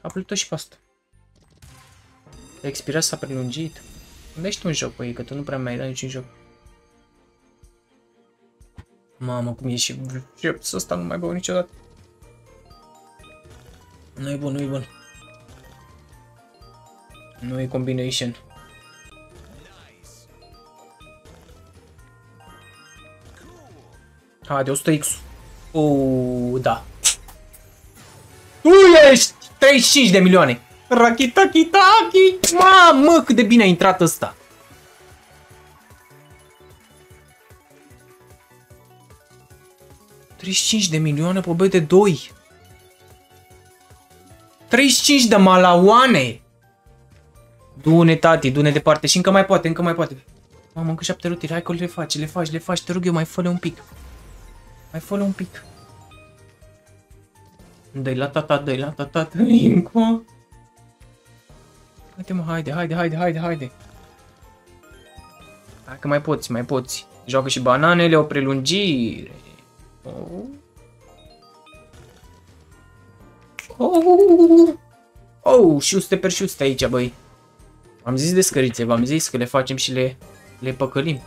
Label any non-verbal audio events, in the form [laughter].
A plătit și pe asta. A expirat, s-a prelungit. Unde ești un joc, băi, că tu nu prea mai ai niciun joc. Mamă, cum e și să ăsta nu mai beau niciodată. Nu e bun, nu e bun. Nu e combination. Haide, 100x. Uuu, da. Tu ești 35 de milioane. Rakita-kitaki! Mamă, cât de bine a intrat ăsta. Treizeci de milioane pe de 2. 35 de malaoane! Du-ne, tati, du-ne departe și încă mai poate, încă mai poate. Mamă, încă șapte rutiri, hai că le faci, le faci, le faci, te rog eu, mai fă un pic. Mai fă un pic. Dă-i la tata, dă-i la tata, dă-i [laughs] încă. Haide mă, haide, haide, haide, haide, haide. Hai că mai poți, mai poți. Joacă și bananele, o prelungire. Oh. Oh, oh, șuste per șuste aici, băi. Am zis de scărițe, v-am zis că le facem și le, le păcălim.